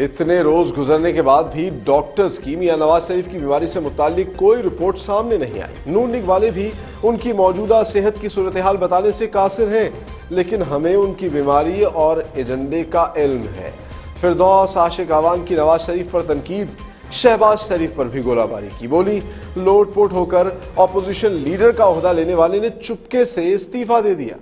اتنے روز گزرنے کے بعد بھی ڈاکٹرز کی میاں نواز شریف کی بیماری سے متعلق کوئی رپورٹ سامنے نہیں آئی۔ نون لیگ والے بھی ان کی موجودہ صحت کی صورتحال بتانے سے قاصر ہیں، لیکن ہمیں ان کی بیماری اور ایجنڈے کا علم ہے۔ فردوس عاشق آوان کی نواز شریف پر تنقید، شہباز شریف پر بھی گولہ باری کی بولی۔ لوٹ پوٹ ہو کر اپوزیشن لیڈر کا عہدہ لینے والے نے چپکے سے استعفیٰ دے دیا۔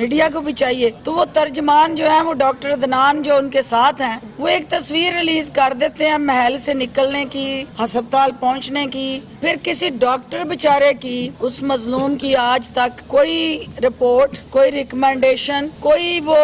میڈیا کو بھی چاہیے۔ تو وہ ترجمان جو ہیں، وہ ڈاکٹر دنان جو ان کے ساتھ ہیں، وہ ایک تصویر ریلیز کر دیتے ہیں محل سے نکلنے کی، ہسپتال پہنچنے کی۔ پھر کسی ڈاکٹر بچارے کی، اس مظلوم کی آج تک کوئی رپورٹ، کوئی ریکمنڈیشن، کوئی وہ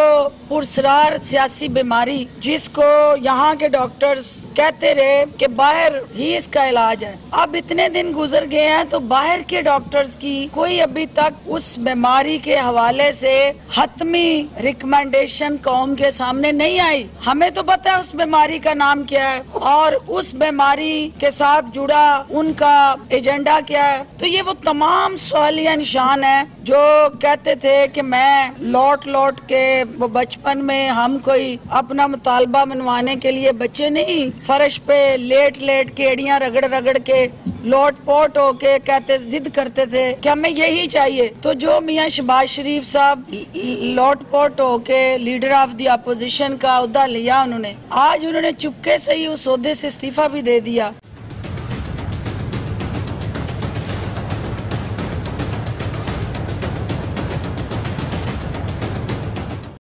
پرسرار سیاسی بیماری جس کو یہاں کے ڈاکٹرز کہتے رہے کہ باہر ہی اس کا علاج ہے۔ اب اتنے دن گزر گئے ہیں تو باہر کے ڈاکٹرز کی کوئی ابھی تک اس بیماری کے حوالے سے حتمی ریکمنڈیشن قوم کے سامنے نہیں آئی۔ ہمیں تو پتا ہے اس بیماری کا نام کیا ہے اور اس بیماری کے ساتھ جڑا ان کا ایجنڈا کیا ہے۔ تو یہ وہ تمام سوالیہ نشان ہیں جو کہتے تھے کہ میں لوٹ لوٹ کے وہ بچپن میں ہم کوئی اپنا مطالبہ منوانے کے لیے بچے نہیں فرش پہ لیٹ لیٹ کے ایڑیاں رگڑ رگڑ کے لوٹ پوٹ ہو کے کہتے زد کرتے تھے کہ ہمیں یہی چاہیے۔ تو جو میاں شباز شریف صاحب لوٹ پوٹ ہو کے لیڈر آف دی اپوزیشن کا عہدہ لیا انہوں نے، آج انہوں نے چپکے سے ہی اس عہدے سے استعفیٰ بھی دے دیا۔